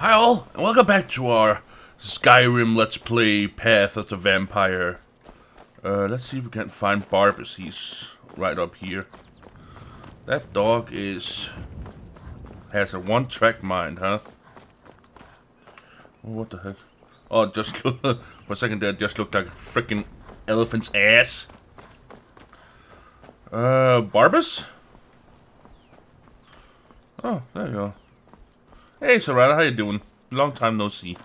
Hi all, and welcome back to our Skyrim Let's Play Path of the Vampire. Uh, let's see if we can find Barbas. He's right up here. That dog is... has a one-track mind, huh? Oh, what the heck? Oh, just for a second there, just looked like a freaking elephant's ass. Uh, Barbas? Oh, there you go. Hey, Serana, how you doing? Long time no see.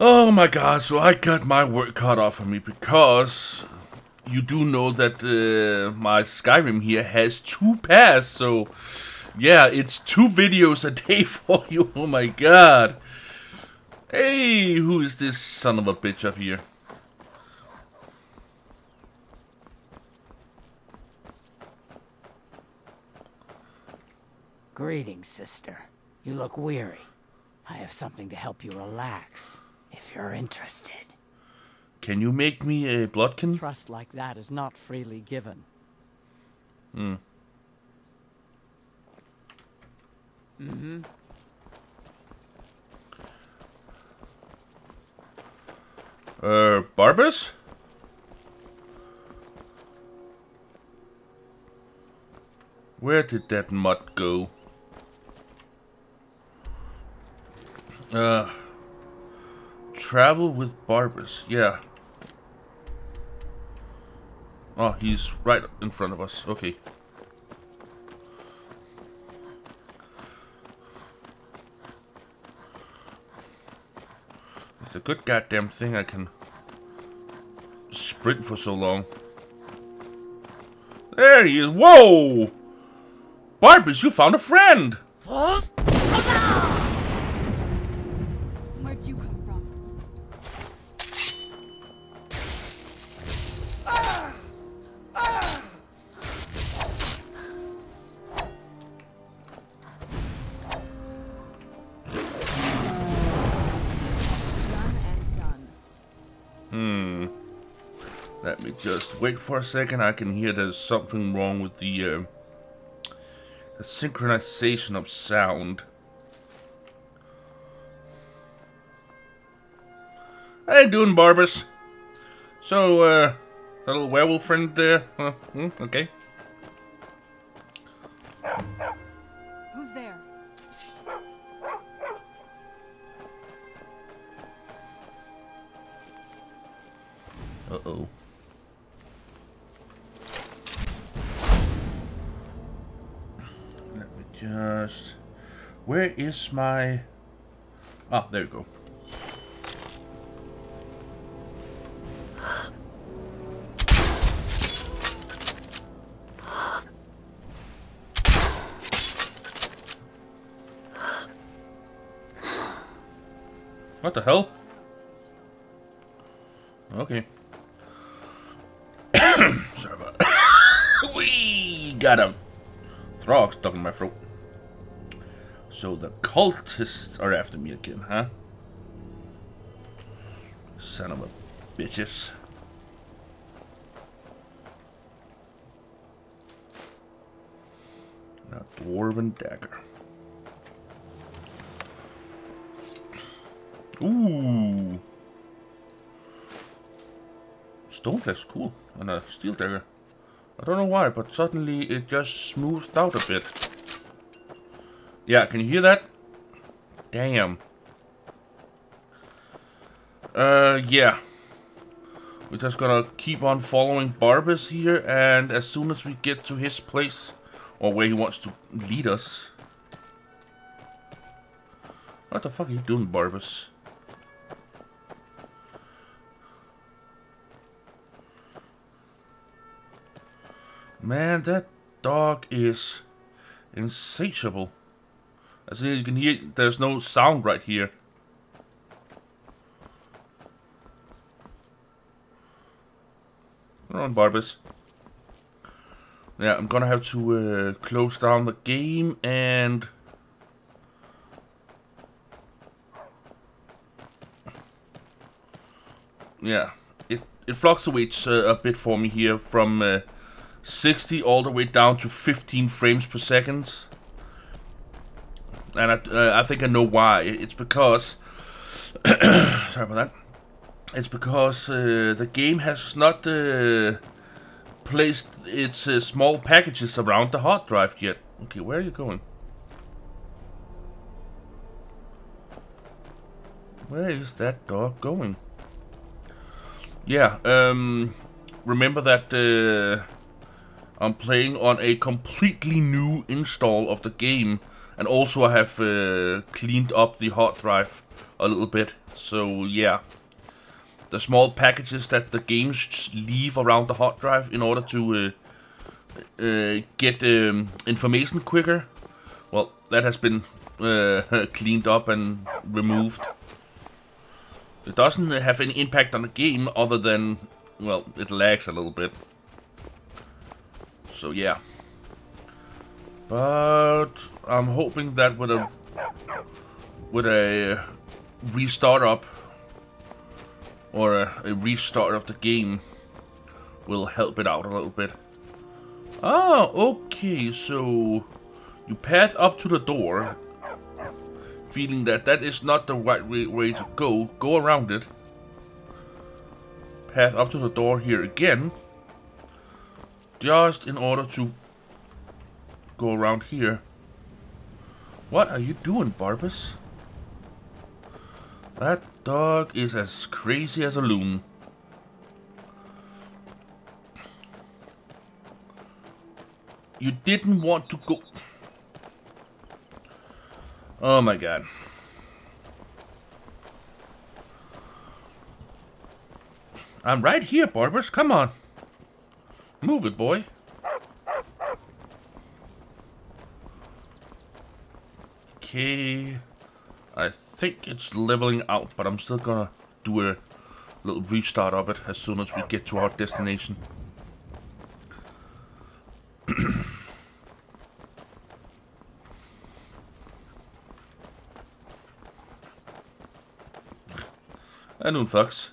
Oh my god, so I got my work cut off of me because you do know that uh, my Skyrim here has two paths, so yeah, it's two videos a day for you. Oh my god. Hey, who is this son of a bitch up here? Greetings, sister. You look weary. I have something to help you relax, if you're interested. Can you make me a bloodkin? Trust like that is not freely given. Hmm. Mm-hmm. Uh, Barbas? Where did that mutt go? Uh, travel with Barbas, yeah. Oh, he's right in front of us, okay. It's a good goddamn thing I can sprint for so long. There he is. Whoa! Barbas, you found a friend! Where'd for a second. I can hear there's something wrong with the, uh, the synchronization of sound. How you doing, Barbas? So, uh, that little werewolf friend there? Uh, okay. Who's there? Uh-oh. Just... Where is my... Ah, there you go. What the hell? Okay. Sorry about We got him. Throg stuck in my throat. So the cultists are after me again, huh? Son of a bitches. Now dwarven dagger. Ooh. Stone Stoneflex, cool. And a steel dagger. I don't know why, but suddenly it just smoothed out a bit. Yeah, can you hear that? Damn. Uh, yeah. We're just gonna keep on following Barbas here, and as soon as we get to his place, or where he wants to lead us. What the fuck are you doing, Barbas? Man, that dog is insatiable. As you can hear, there's no sound right here. Come on, Barbas. Yeah, I'm gonna have to uh, close down the game and... Yeah, it, it fluctuates uh, a bit for me here from... Uh, 60 all the way down to 15 frames per second. And I, uh, I think I know why. It's because sorry about that. It's because uh, the game has not uh, placed its uh, small packages around the hard drive yet. Okay, where are you going? Where is that dog going? Yeah, um, remember that uh, I'm playing on a completely new install of the game, and also I have uh, cleaned up the hard drive a little bit. So yeah, the small packages that the games leave around the hard drive in order to uh, uh, get um, information quicker. Well, that has been uh, cleaned up and removed. It doesn't have any impact on the game other than, well, it lags a little bit. So yeah. But I'm hoping that with a with a restart up or a, a restart of the game will help it out a little bit. Ah, okay, so you path up to the door feeling that that is not the right way, way to go, go around it. Path up to the door here again. Just in order to go around here. What are you doing, Barbas? That dog is as crazy as a loon. You didn't want to go... Oh my god. I'm right here, Barbas. Come on. Move it, boy. Okay. I think it's leveling out, but I'm still gonna do a little restart of it as soon as we get to our destination. and nun fax.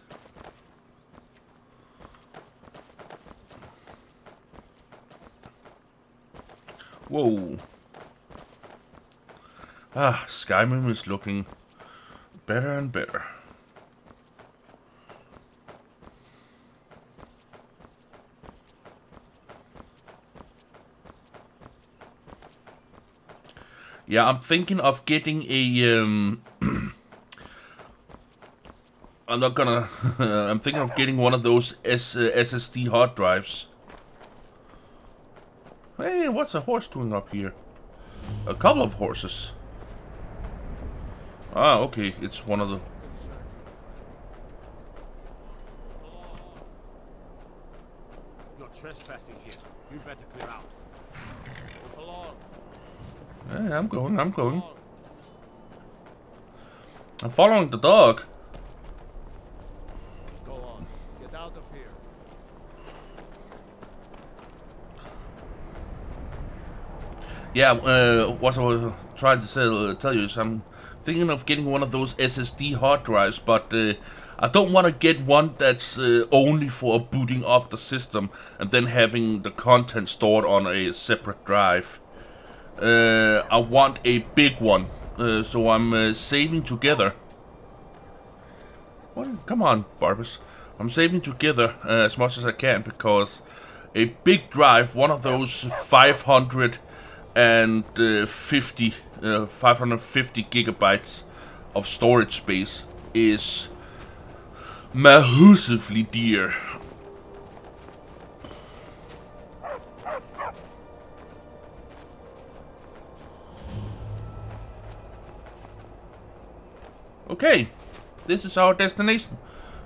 Whoa. Ah, Skyrim is looking better and better. Yeah, I'm thinking of getting a um, I'm not gonna. I'm thinking of getting one of those S, uh, SSD hard drives. Hey, what's a horse doing up here? A couple of horses. Ah, okay, it's one of the... You're trespassing here. You better clear out. Hey, I'm going, I'm going. I'm following the dog. Go on. Get out of here. Yeah, uh, what I was trying to say, uh, tell you is I'm thinking of getting one of those SSD hard drives, but uh, I don't want to get one that's uh, only for booting up the system and then having the content stored on a separate drive. Uh, I want a big one, uh, so I'm uh, saving together. What? Come on, Barbas. I'm saving together uh, as much as I can because a big drive, one of those 550 uh, 550 gigabytes of storage space is massively dear. Okay, this is our destination.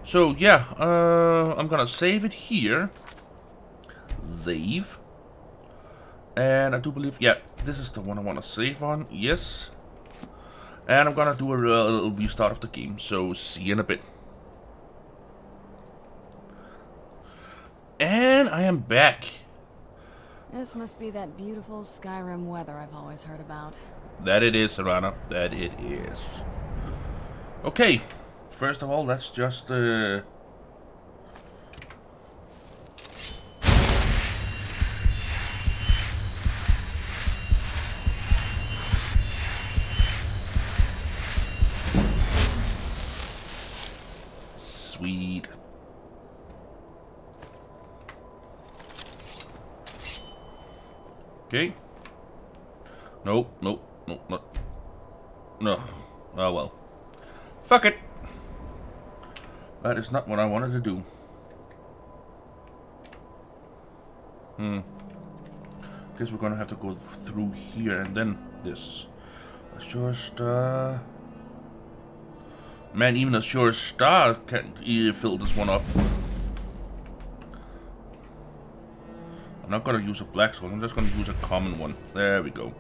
So yeah, uh, I'm gonna save it here. Save. And I do believe, yeah, this is the one I want to save on. Yes. And I'm gonna do a, a little restart of the game. So see you in a bit. And I am back. This must be that beautiful Skyrim weather I've always heard about. That it is, Serana. That it is. Okay. First of all, let's just... Uh... Okay. Nope, nope, nope, not. No. Oh well. Fuck it. That is not what I wanted to do. Hmm. Guess we're gonna have to go through here and then this. Azura's Star. Man, even Azura's Star can't uh, fill this one up. I'm not gonna use a black sword, I'm just gonna use a common one. There we go.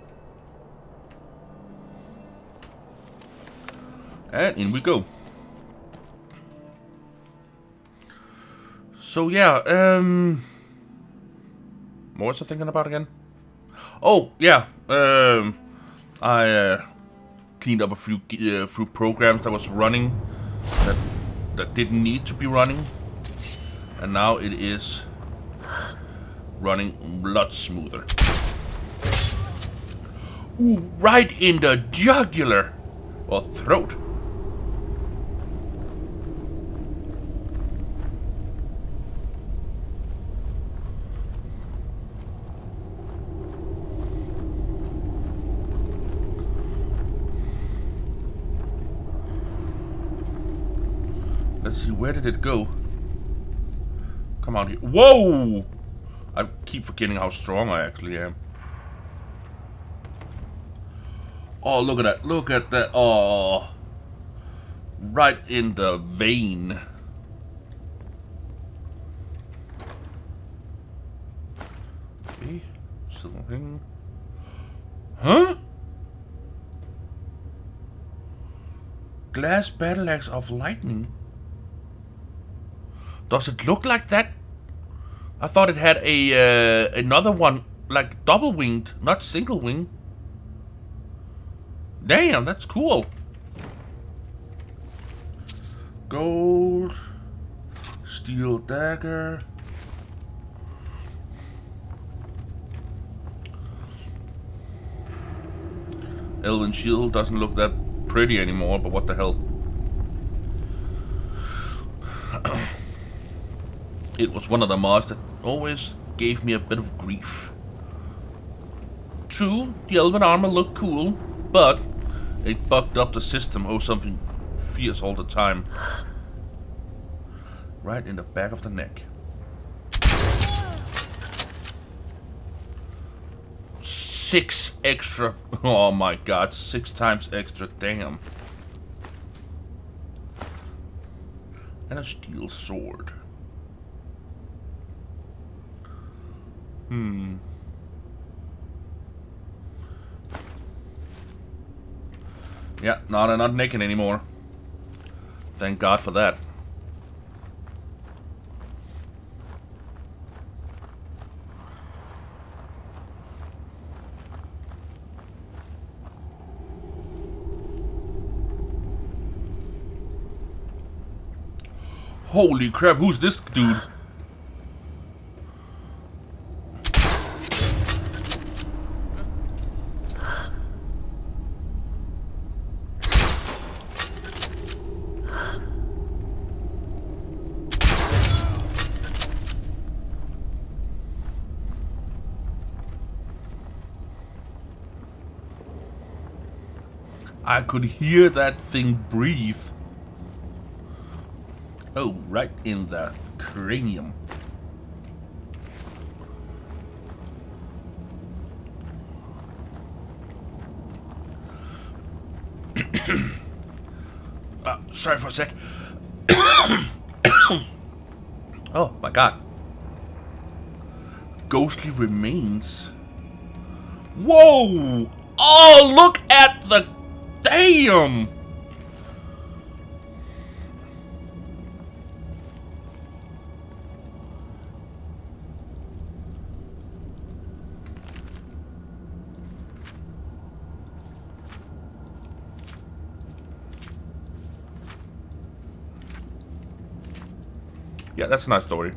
And in we go. So yeah, um... What was I thinking about again? Oh, yeah, um... I uh, cleaned up a few uh, few programs that was running that that didn't need to be running, and now it is running a lot smoother. Ooh, right in the jugular or throat. Let's see, where did it go? Come on here. Whoa! I keep forgetting how strong I actually am. Oh, look at that. Look at that. Oh. Right in the vein. Okay. Something. Huh? Glass battle axe of lightning. Does it look like that? I thought it had a uh, another one, like double winged, not single wing. Damn, that's cool. Gold, steel dagger. Elven shield doesn't look that pretty anymore, but what the hell. it was one of the mods that always gave me a bit of grief. True, the elven armor looked cool, but it bugged up the system or something fierce all the time. Right in the back of the neck. Six extra. Oh my god, six times extra, damn. And a steel sword. Hmm. Yeah, no, they're not naked anymore. Thank God for that. Holy crap, who's this dude? I could hear that thing breathe. Oh, right in the cranium. uh, sorry for a sec. oh my god. Ghostly remains. Whoa! Oh, look at the Damn! Yeah, that's a nice story.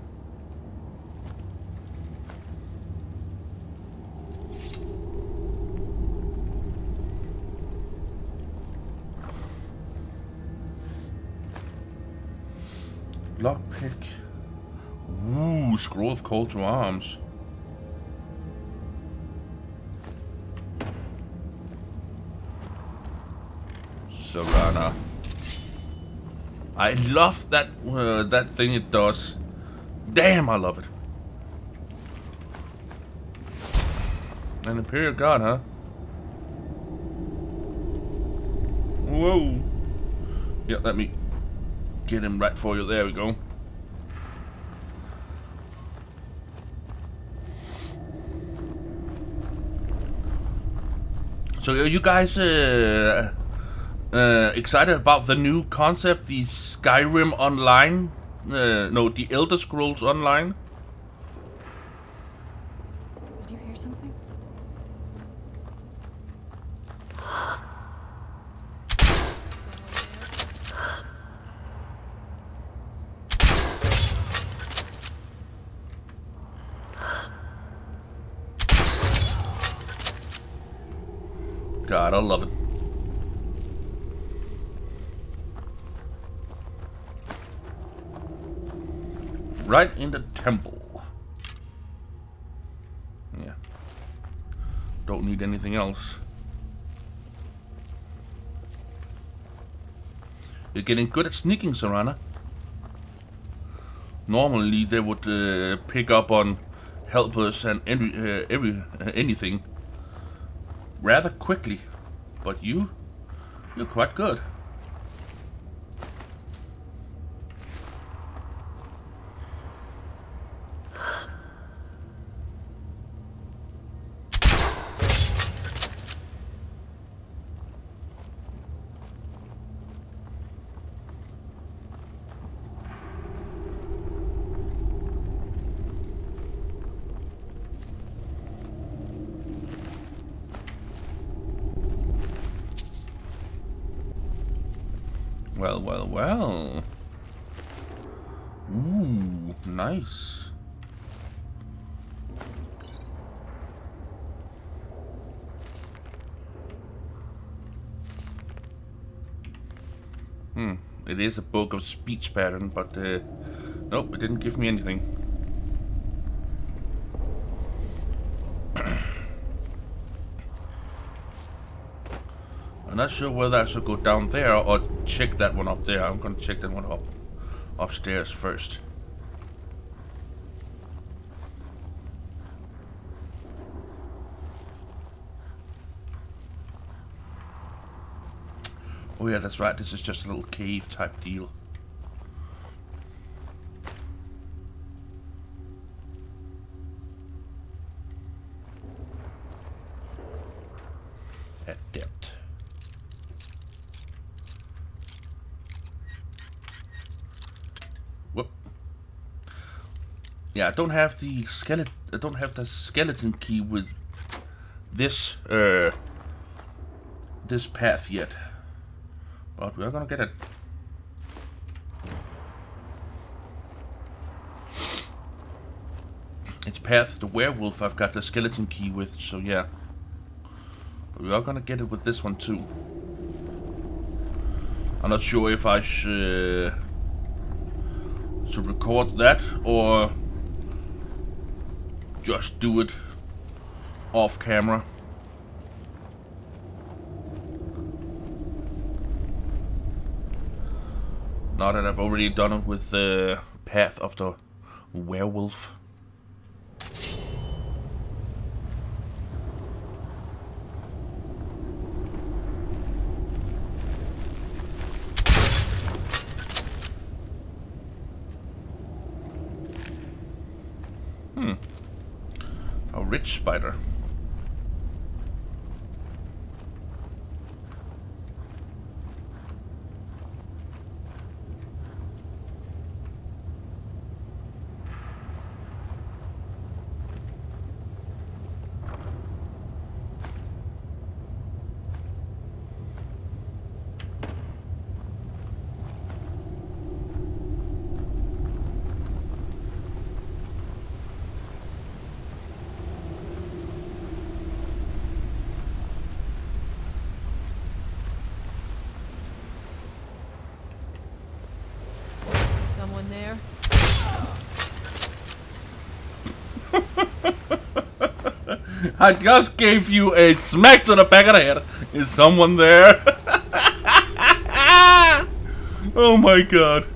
Scroll of to arms. Serana. I love that uh, that thing it does. Damn, I love it. An Imperial Guard, huh? Whoa. Yeah, let me get him right for you. There we go. So are you guys uh, uh, excited about the new concept, the Skyrim Online? Uh, no, the Elder Scrolls Online? Right in the temple. Yeah. Don't need anything else. You're getting good at sneaking, Serana. Normally they would uh, pick up on helpers and every, uh, every uh, anything rather quickly. But you, you're quite good. Well, well, well. Ooh, nice. Hmm, it is a book of speech pattern, but uh, nope, it didn't give me anything. I'm not sure whether I should go down there or check that one up there. I'm gonna check that one up upstairs first. Oh yeah, that's right. This is just a little cave type deal. Yeah, I don't have the skeleton. I don't have the skeleton key with this uh this path yet. But we're gonna get it. It's path the werewolf I've got the skeleton key with, so yeah. But we are gonna get it with this one too. I'm not sure if I should should record that or just do it off camera. Now that I've already done it with the path of the werewolf. Hmm. A rich spider. There? I just gave you a smack to the back of the head. Is someone there? oh my god.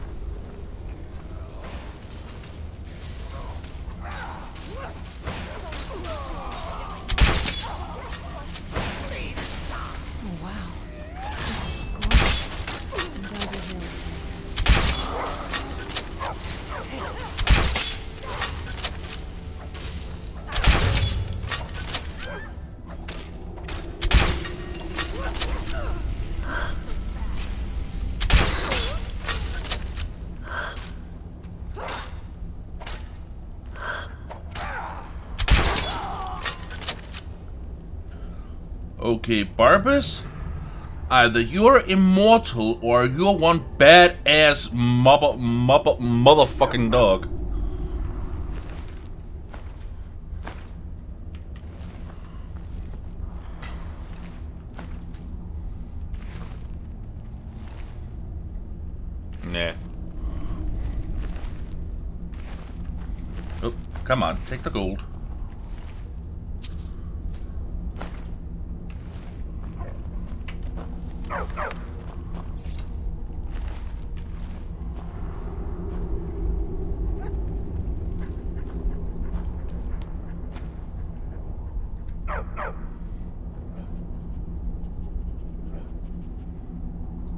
Okay, Barbas. Either you're immortal or you're one badass mother, mother, motherfucking dog. Nah. Oh, come on, take the gold.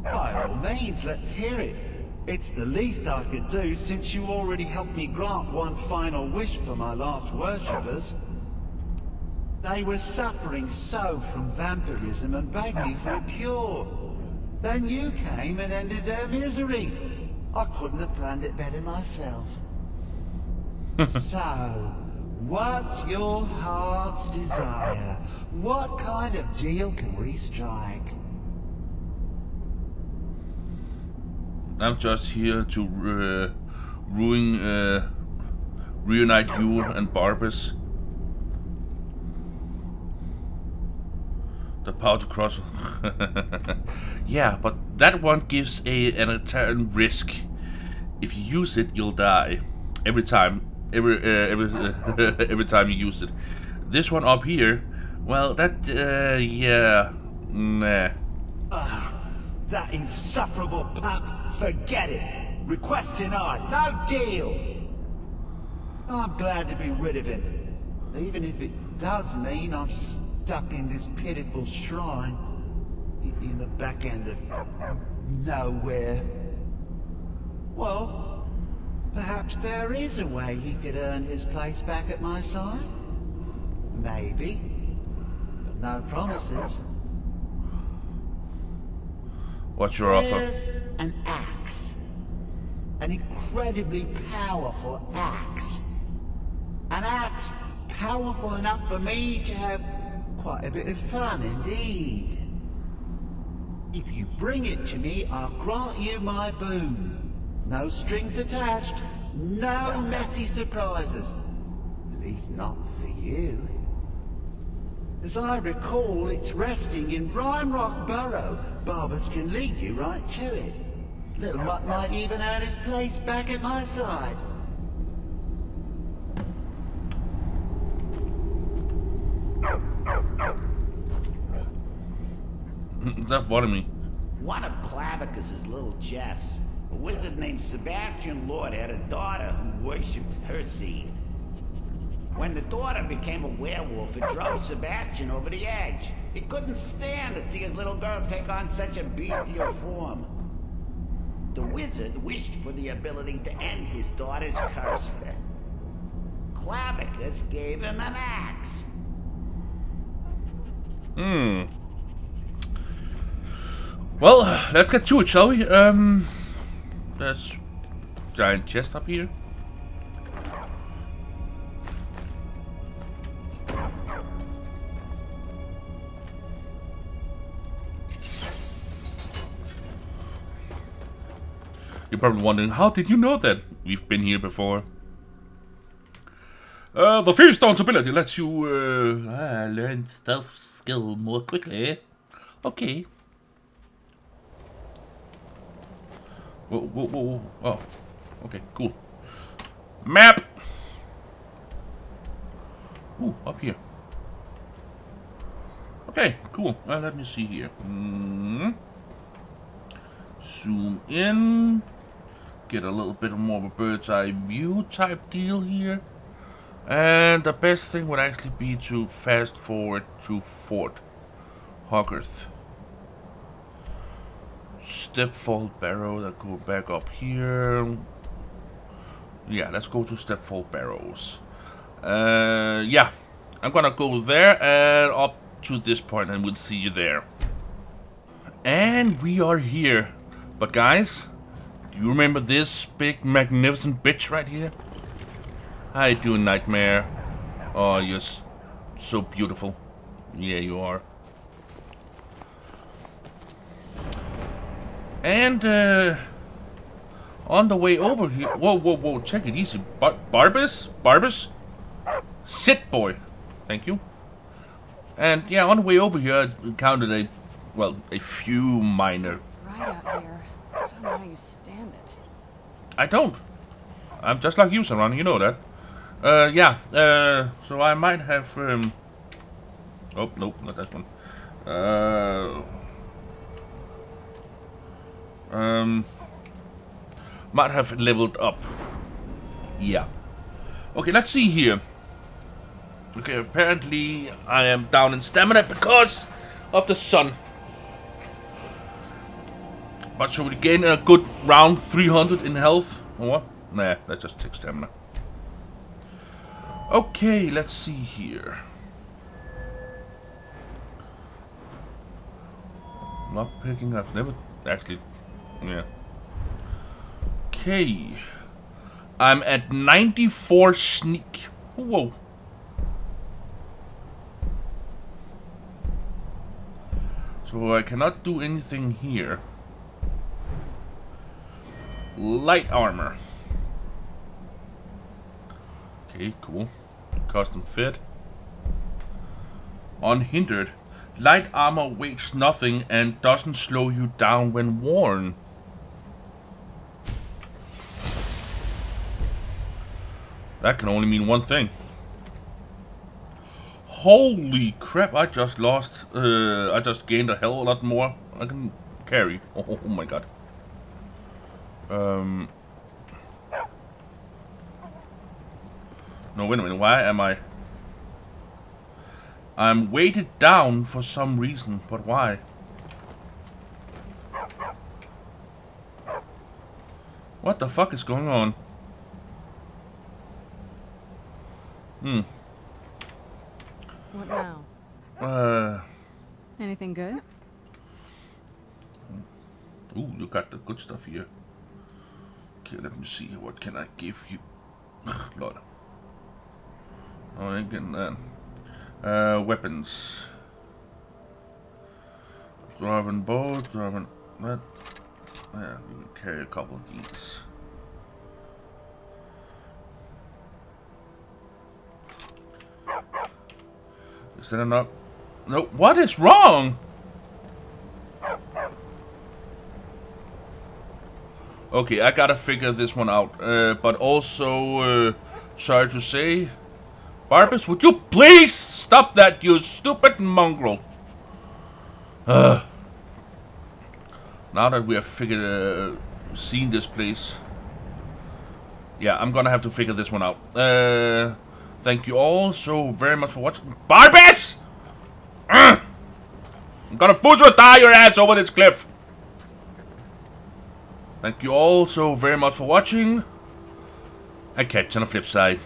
By all means, let's hear it. It's the least I could do since you already helped me grant one final wish for my last worshippers. They were suffering so from vampirism and begged me for a cure. Then you came and ended their misery. I couldn't have planned it better myself. so, what's your heart's desire? What kind of deal can we strike? I'm just here to uh, ruin, uh, reunite you and Barbas. The power to cross. yeah, but that one gives a an eternal risk. If you use it, you'll die every time. Every uh, every every time you use it. This one up here, well, that uh, yeah, nah. That insufferable pup, forget it. Request denied, no deal. I'm glad to be rid of him, even if it does mean I'm stuck in this pitiful shrine in the back end of nowhere. Well, perhaps there is a way he could earn his place back at my side. Maybe, but no promises. What's your offer? There's an axe. An incredibly powerful axe. An axe powerful enough for me to have quite a bit of fun indeed. If you bring it to me, I'll grant you my boon. No strings attached, no messy surprises. At least not for you. As I recall, it's resting in Rimerock Burrow. Barbas can lead you right to it. Little Mutt might even earn his place back at my side. that funny me. One of Clavicus's little Jess, a wizard named Sebastian Lort, had a daughter who worshipped Hircine. When the daughter became a werewolf, it drove Sebastian over the edge. He couldn't stand to see his little girl take on such a bestial form. The wizard wished for the ability to end his daughter's curse. Clavicus gave him an axe. Hmm. Well, let's get to it, shall we? Um, there's giant chest up here. Probably wondering, how did you know that? We've been here before. Uh, the Thief Stone's ability lets you uh, ah, learn stealth skill more quickly. Okay. Whoa, whoa, whoa, whoa. Oh. Okay, cool. Map! Ooh, up here. Okay, cool. Uh, let me see here. Mm. Zoom in. Get a little bit more of a bird's eye view type deal here. And the best thing would actually be to fast forward to Fort Hogarth. Stepfall Barrow that go back up here. Yeah, let's go to Stepfall Barrows. Uh, yeah, I'm gonna go there and up to this point and we'll see you there. And we are here. But guys, do you remember this big magnificent bitch right here? You doing, Nightmare? Oh, you're so beautiful. Yeah, you are. And, uh, on the way over here... Whoa, whoa, whoa, check it easy. Bar Barbas? Barbas? Sit, boy. Thank you. And, yeah, on the way over here, I encountered a, well, a few minor... Right out here. Know how you stand it. I don't. I'm just like you, Saran, you know that. Uh, yeah, uh, so I might have, um... Oh, nope, not that one. Uh... Um... Might have leveled up. Yeah. Okay, let's see here. Okay, apparently I am down in stamina because of the sun. But should we gain a good round 300 in health? Or what? Nah, that just takes stamina. Okay, let's see here. Not picking, I've never actually, yeah. Okay. I'm at 94 sneak. Whoa. So I cannot do anything here. Light armor. Okay, cool. Custom fit. Unhindered. Light armor weighs nothing and doesn't slow you down when worn. That can only mean one thing. Holy crap, I just lost, uh, I just gained a hell of a lot more I can carry. Oh, oh my god. Um... No, wait a minute, why am I... I'm weighted down for some reason, but why? What the fuck is going on? Hmm. What now? Uh... Anything good? Ooh, you got the good stuff here. Okay, let me see. What can I give you? Lord. Oh, I getting that. Uh, weapons. Dwarven bow, Dwarven... That... Yeah, you can carry a couple of these. Is that enough? No, what is wrong? Okay, I gotta figure this one out. Uh, but also, uh, sorry to say, Barbas, would you please stop that, you stupid mongrel? Uh, now that we have figured, uh, seen this place, yeah, I'm gonna have to figure this one out. Uh, thank you all so very much for watching. Barbas! Uh, I'm gonna force you tie your ass over this cliff. Thank you all so very much for watching. I catch on the flip side.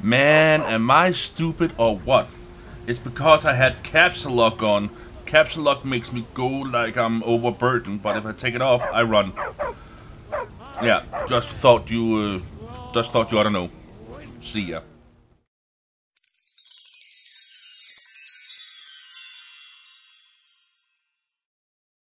Man, am I stupid or what? It's because I had capsule lock on. Capsule lock makes me go like I'm overburdened, but if I take it off, I run. Yeah, just thought you, uh, just thought you ought to know. See ya.